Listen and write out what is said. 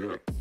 Yeah.